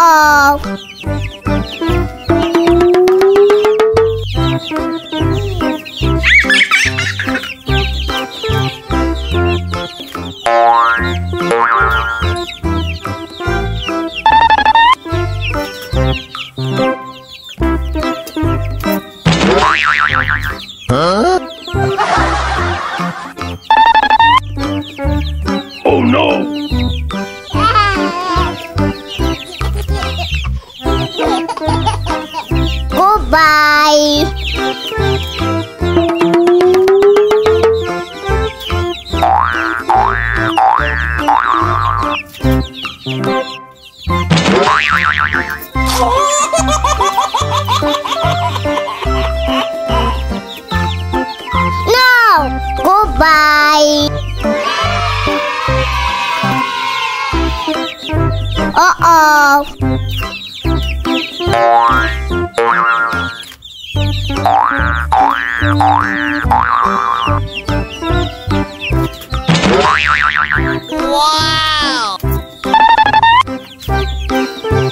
Uh-oh. Oh No! Goodbye. Uh-oh.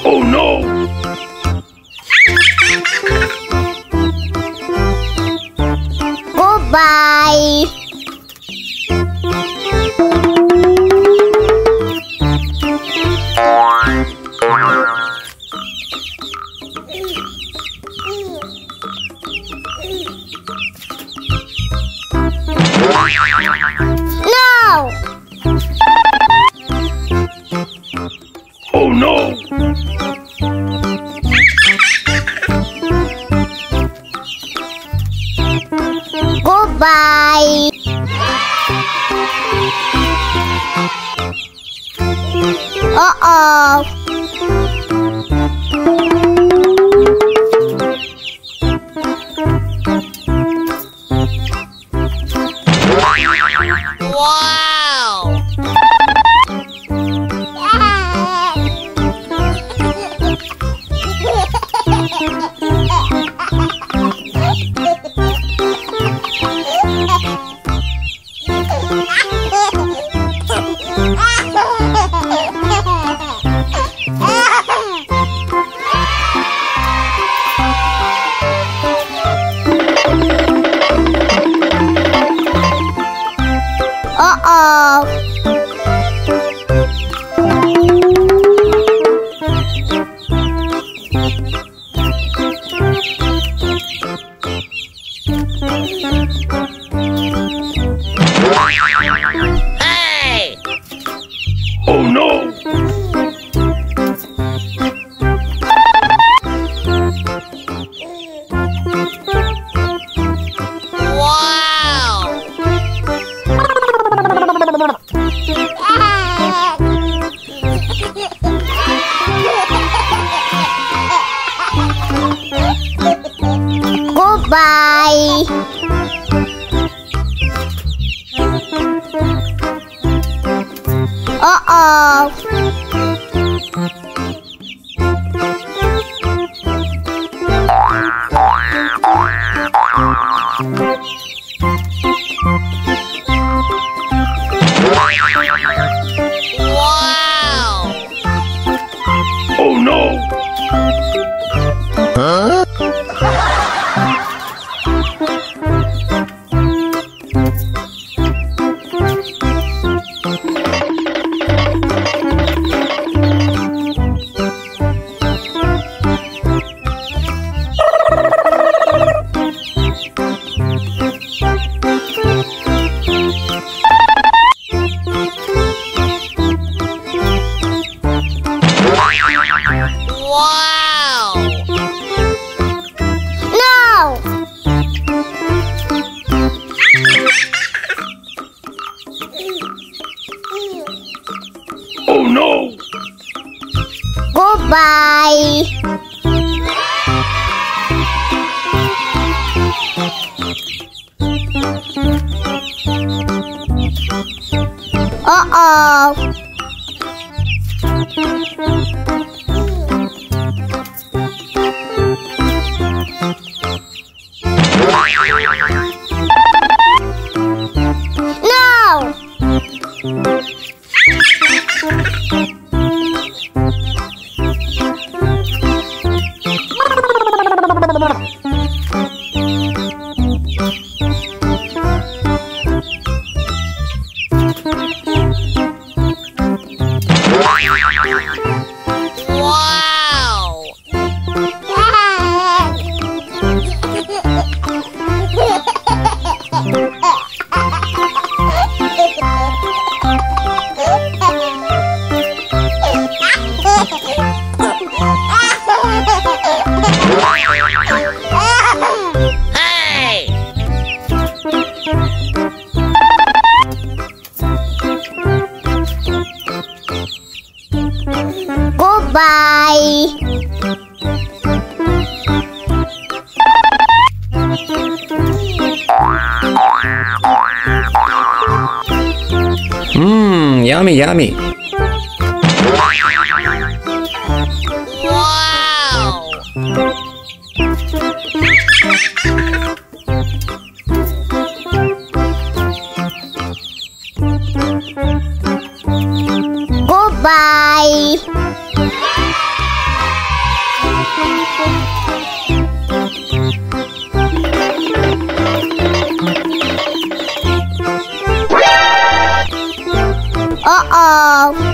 Oh no! No! Oh no! Goodbye. Uh-oh. Uh-oh. Goodbye. Uh-oh. Wow! Oh no! No! Goodbye. Uh-oh. Bye. Mmm, yummy, yummy. Oh.